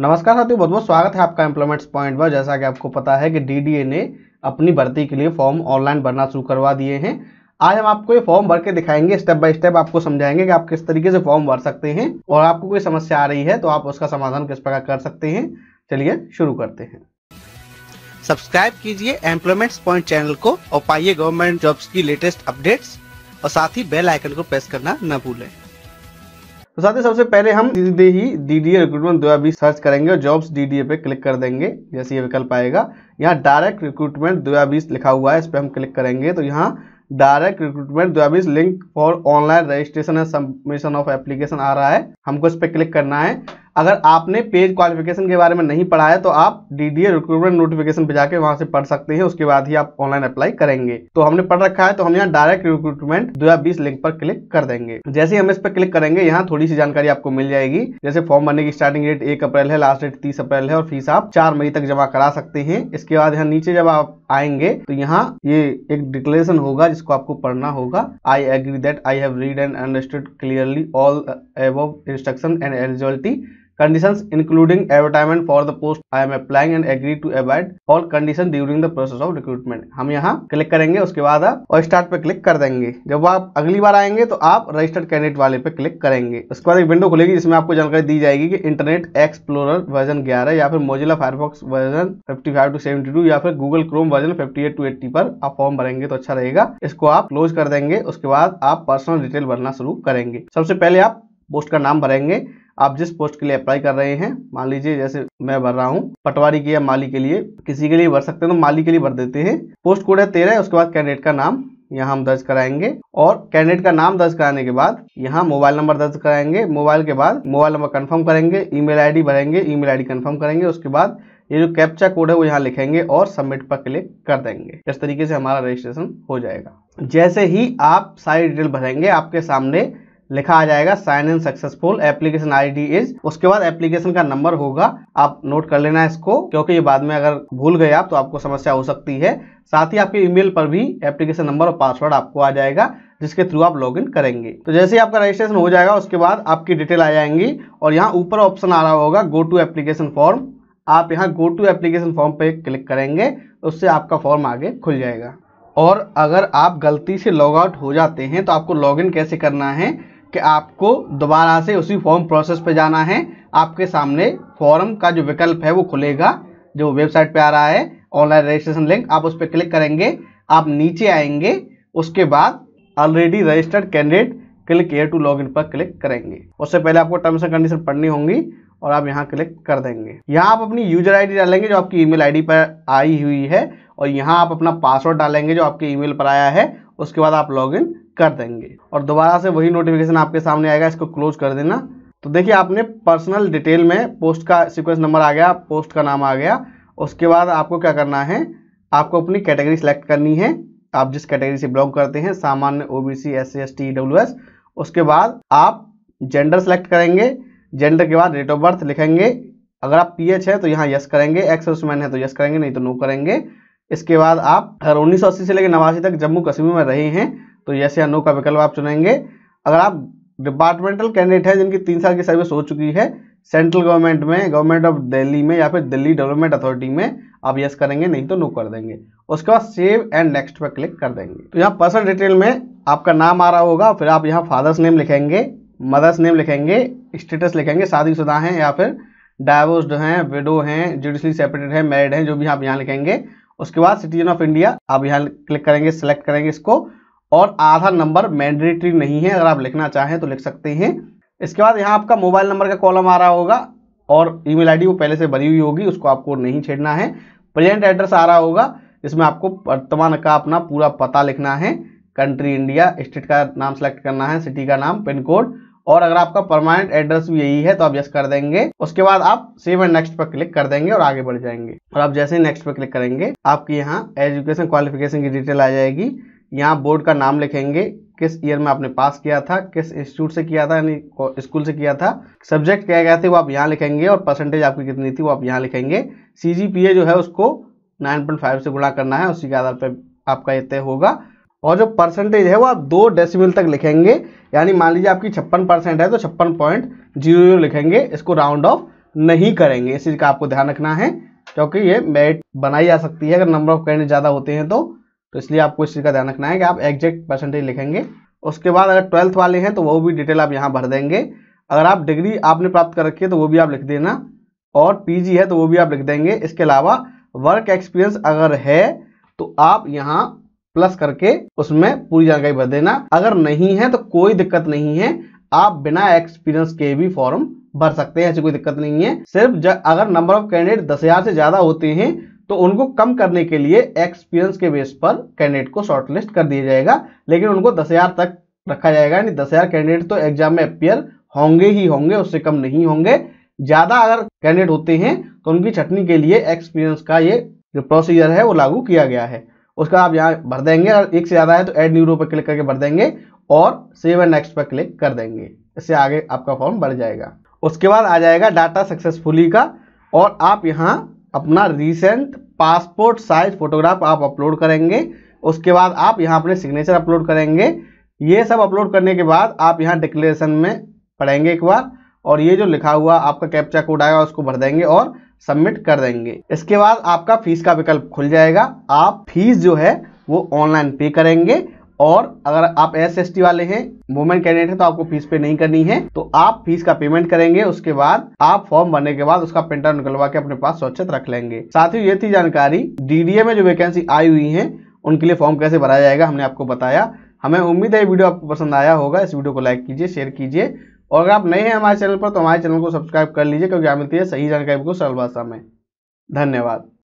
नमस्कार साथियों, बहुत बहुत स्वागत है आपका एम्प्लॉयमेंट्स पॉइंट पर। जैसा कि आपको पता है कि डीडीए ने अपनी भर्ती के लिए फॉर्म ऑनलाइन भरना शुरू करवा दिए हैं। आज हम आपको ये फॉर्म भर के दिखाएँगे, स्टेप बाय स्टेप आपको समझाएँगे कि आप किस तरीके से फॉर्म भर सकते हैं और आपको कोई समस्या आ रही है तो आप उसका समाधान किस प्रकार कर सकते हैं। चलिए शुरू करते हैं। सब्सक्राइब कीजिए एम्प्लॉयमेंट्स पॉइंट चैनल को और पाइए गवर्नमेंट जॉब्स की लेटेस्ट अपडेट्स और साथ ही बेल आइकन को प्रेस करना न भूलें। तो साथ ही सबसे पहले हम सीधे ही डीडीए रिक्रूटमेंट दो सर्च करेंगे और जॉब्स डीडीए पे क्लिक कर देंगे, जैसे ये विकल्प आएगा। यहाँ डायरेक्ट रिक्रूटमेंट दो लिखा हुआ है, इस पर हम क्लिक करेंगे। तो यहाँ डायरेक्ट रिक्रूटमेंट दो link for online registration and submission of application आ रहा है। हमको इस पर क्लिक करना है। अगर आपने पेज क्वालिफिकेशन के बारे में नहीं पढ़ा है तो आप डीडीए रिक्रूटमेंट नोटिफिकेशन पे जाके वहाँ से पढ़ सकते हैं, उसके बाद ही आप ऑनलाइन अप्लाई करेंगे। तो हमने पढ़ रखा है तो हम यहाँ डायरेक्ट रिक्रूटमेंट दो लिंक पर क्लिक कर देंगे। जैसे हम इस पर क्लिक करेंगे, यहाँ थोड़ी सी जानकारी आपको मिल जाएगी। जैसे फॉर्म भरने की स्टार्टिंग डेट एक अप्रैल है लास्ट डेट तीस अप्रैल है, और फ़ीस आप चार मई तक जमा करा सकते हैं। इसके बाद यहाँ नीचे जब आप आएँगे तो यहाँ ये एक डिक्लेरेशन होगा, जिसको आपको पढ़ना होगा। I agree that I have read and understood clearly all above instruction and eligibility conditions, including advertisement for the post, I am applying and agree to abide all conditions during the process of recruitment. हम यहाँ click करेंगे, उसके बाद आप और start पे click कर देंगे। जब आप अगली बार आएँगे तो आप रजिस्टर्ड कैंडिडेट वाले पे क्लिक करेंगे। उसके बाद एक विंडो खुलेगी, जिसमें आपको जानकारी दी जाएगी कि इंटरनेट एक्सप्लोरर वर्जन 11 या फिर मोजिला फायरफॉक्स वर्जन 55 टू 72 या फिर गूगल क्रोम वर्जन 58 टू 80 पर आप फॉर्म भरेंगे तो अच्छा रहेगा। इसको आप क्लोज कर देंगे, उसके बाद आप पर्सनल डिटेल भरना शुरू करेंगे। सबसे पहले आप पोस्ट का नाम भरेंगे। आप जिस पोस्ट के लिए अप्लाई कर रहे हैं, मान लीजिए जैसे मैं भर रहा हूँ, पटवारी के या माली के लिए, किसी के लिए भर सकते हैं तो माली के लिए भर देते हैं। पोस्ट कोड है तेरह, उसके बाद कैंडिडेट का नाम यहाँ हम दर्ज कराएँगे और कैंडिडेट का नाम दर्ज कराने के बाद यहाँ मोबाइल नंबर दर्ज कराएँगे। मोबाइल के बाद मोबाइल नंबर कंफर्म करेंगे ईमेल आईडी भरेंगे ईमेल आईडी कंफर्म करेंगे, उसके बाद ये जो कैप्चा कोड है वो यहाँ लिखेंगे और सबमिट पर क्लिक कर देंगे। इस तरीके से हमारा रजिस्ट्रेशन हो जाएगा। जैसे ही आप सारी डिटेल भरेंगे, आपके सामने लिखा आ जाएगा sign in successful application ID is उसके बाद एप्लीकेशन का नंबर होगा, आप नोट कर लेना इसको, क्योंकि ये बाद में अगर भूल गए आप तो आपको समस्या हो सकती है। साथ ही आपके ईमेल पर भी एप्लीकेशन नंबर और पासवर्ड आपको आ जाएगा, जिसके थ्रू आप लॉगिन करेंगे। तो जैसे ही आपका रजिस्ट्रेशन हो जाएगा, उसके बाद आपकी डिटेल आ जाएँगी, और यहाँ ऊपर ऑप्शन आ रहा होगा गो टू एप्लीकेशन फॉर्म आप यहाँ गो टू एप्लीकेशन फॉर्म पे क्लिक करेंगे, उससे आपका फॉर्म आगे खुल जाएगा। और अगर आप गलती से लॉग आउट हो जाते हैं तो आपको लॉगिन कैसे करना है? कि आपको दोबारा से उसी फॉर्म प्रोसेस पे जाना है। आपके सामने फॉर्म का जो विकल्प है वो खुलेगा, जो वेबसाइट पे आ रहा है। ऑनलाइन रजिस्ट्रेशन लिंक आप उस पर क्लिक करेंगे, आप नीचे आएँगे, उसके बाद already registered candidate click here to log in पर क्लिक करेंगे। उससे पहले आपको टर्म्स एंड कंडीशन पढ़नी होंगी और आप यहाँ क्लिक कर देंगे। यहाँ आप अपनी यूज़र आईडी डालेंगे जो आपकी ईमेल आईडी पर आई हुई है और यहाँ आप अपना पासवर्ड डालेंगे जो आपके ईमेल पर आया है। उसके बाद आप लॉगिन कर देंगे। और दोबारा से वही नोटिफिकेशन आपके सामने आएगा, इसको क्लोज कर देना। तो देखिए, आपने पर्सनल डिटेल में पोस्ट का सीक्वेंस नंबर आ गया पोस्ट का नाम आ गया। उसके बाद आपको क्या करना है, आपको अपनी कैटेगरी सेलेक्ट करनी है। आप जिस कैटेगरी से बिलोंग करते हैं, सामान्य OBC S C S T W S उसके बाद आप जेंडर सेलेक्ट करेंगे। जेंडर के बाद डेट ऑफ़ बर्थ लिखेंगे। अगर आप पी एच है तो यहाँ यस करेंगे। एक्स है तो यस करेंगे, नहीं तो नो करेंगे। इसके बाद आप, अगर उन्नीस सौ अस्सी से लेकर नवासी तक जम्मू कश्मीर में रहे हैं तो यस या नो का विकल्प आप चुनेंगे। अगर आप डिपार्टमेंटल कैंडिडेट है जिनकी तीन साल की सर्विस हो चुकी है सेंट्रल गवर्नमेंट में गवर्नमेंट ऑफ़ दिल्ली में या फिर दिल्ली डेवलपमेंट अथॉरिटी में, आप यस करेंगे, नहीं तो नो कर देंगे। उसके बाद सेव एंड नेक्स्ट पर क्लिक कर देंगे। तो यहाँ पर्सनल डिटेल में आपका नाम आ रहा होगा, फिर आप यहाँ फादर्स नेम लिखेंगे मदर्स नेम लिखेंगे स्टेटस लिखेंगे शादीशुदा हैं या फिर डाइवोर्स्ड हैं विडो हैं जुडिशली सेपरेटेड है मैरिड हैं, जो भी आप यहाँ लिखेंगे। उसके बाद सिटीजन ऑफ़ इंडिया आप यहाँ क्लिक करेंगे सिलेक्ट करेंगे इसको। और आधार नंबर मैंडेटरी नहीं है, अगर आप लिखना चाहें तो लिख सकते हैं। इसके बाद यहाँ आपका मोबाइल नंबर का कॉलम आ रहा होगा और ईमेल आईडी वो पहले से भरी हुई होगी, उसको आपको नहीं छेड़ना है। प्रेजेंट एड्रेस आ रहा होगा, जिसमें आपको वर्तमान का अपना पूरा पता लिखना है। कंट्री इंडिया स्टेट का नाम सेलेक्ट करना है सिटी का नाम पिन कोड और अगर आपका परमानेंट एड्रेस भी यही है तो आप यस कर देंगे। उसके बाद आप सेव एंड नेक्स्ट पर क्लिक कर देंगे और आगे बढ़ जाएँगे। और आप जैसे ही नेक्स्ट पर क्लिक करेंगे, आपकी यहाँ एजुकेशन क्वालिफिकेशन की डिटेल आ जाएगी। यहाँ बोर्ड का नाम लिखेंगे, किस ईयर में आपने पास किया था, किस इंस्टीट्यूट से किया था, यानी स्कूल से किया था। सब्जेक्ट क्या गए थे वो आप यहाँ लिखेंगे और परसेंटेज आपकी कितनी थी वो आप यहाँ लिखेंगे। सीजीपीए जो है उसको 9.5 से गुणा करना है, उसी के आधार पर आपका ये तय होगा। और जो परसेंटेज है वो आप दो डेसिमल तक लिखेंगे, यानी मान लीजिए आपकी छप्पन परसेंट है तो छप्पन पॉइंट ज़ीरो ज़ीरो लिखेंगे, इसको राउंड ऑफ़ नहीं करेंगे। इस चीज़ का आपको ध्यान रखना है, क्योंकि ये मेरिट बनाई जा सकती है, अगर नंबर ऑफ़ कैंडिडेट ज़्यादा होते हैं तो। तो इसलिए आपको इस चीज़ का ध्यान रखना है कि आप एग्जैक्ट परसेंटेज लिखेंगे। उसके बाद अगर ट्वेल्थ वाले हैं तो वो भी डिटेल आप यहाँ भर देंगे। अगर आप डिग्री आपने प्राप्त कर रखी है तो वो भी आप लिख देना। और पीजी है तो वो भी आप लिख देंगे। इसके अलावा वर्क एक्सपीरियंस अगर है तो आप यहाँ प्लस करके उसमें पूरी जानकारी भर देना। अगर नहीं है तो कोई दिक्कत नहीं है। आप बिना एक्सपीरियंस के भी फॉर्म भर सकते हैं, ऐसी कोई दिक्कत नहीं है। सिर्फ़ अगर नंबर ऑफ़ कैंडिडेट दस हज़ार से ज़्यादा होते हैं तो उनको कम करने के लिए एक्सपीरियंस के बेस पर कैंडिडेट को शॉर्टलिस्ट कर दिया जाएगा। लेकिन उनको दस हज़ार तक रखा जाएगा। यानी दस हज़ार कैंडिडेट तो एग्ज़ाम में अपियर होंगे ही होंगे, उससे कम नहीं होंगे। ज़्यादा अगर कैंडिडेट होते हैं तो उनकी छटनी के लिए एक्सपीरियंस का ये जो प्रोसीजर है, वो लागू किया गया है। उसका आप यहाँ भर देंगे, अगर एक से ज़्यादा है तो एड न्यूरो पर क्लिक करके भर देंगे और सेव एंड नेक्स्ट पर क्लिक कर देंगे। इससे आगे आपका फॉर्म बढ़ जाएगा। उसके बाद आ जाएगा डाटा सक्सेसफुली का और आप यहाँ अपना रिसेंट पासपोर्ट साइज़ फोटोग्राफ आप अपलोड करेंगे, उसके बाद आप यहाँ अपने सिग्नेचर अपलोड करेंगे। ये सब अपलोड करने के बाद आप यहाँ डिक्लेरेशन में पढ़ेंगे एक बार, और ये जो लिखा हुआ आपका कैप्चा कोड आएगा, उसको भर देंगे और सबमिट कर देंगे। इसके बाद आपका फ़ीस का विकल्प खुल जाएगा। आप फ़ीस जो है, वो ऑनलाइन पे करेंगे। और अगर आप एस एस वाले हैं वुमेन कैंडिडेट है तो आपको फ़ीस पे नहीं करनी है। तो आप फ़ीस का पेमेंट करेंगे, उसके बाद आप फॉर्म भरने के बाद उसका प्रिंटर निकलवा के अपने पास सुरक्षित रख लेंगे। साथ ही ये थी जानकारी डीडीए में जो वैकेंसी आई हुई है, उनके लिए फॉर्म कैसे भरा जाएगा, हमने आपको बताया। हमें उम्मीद है वीडियो आपको पसंद आया होगा, इस वीडियो को लाइक कीजिए शेयर कीजिए। और अगर आप नए हैं हमारे चैनल पर तो हमारे चैनल को सब्सक्राइब कर लीजिए, क्योंकि यहाँ मिलती है सही जानकारी को सरल भाषा में। धन्यवाद।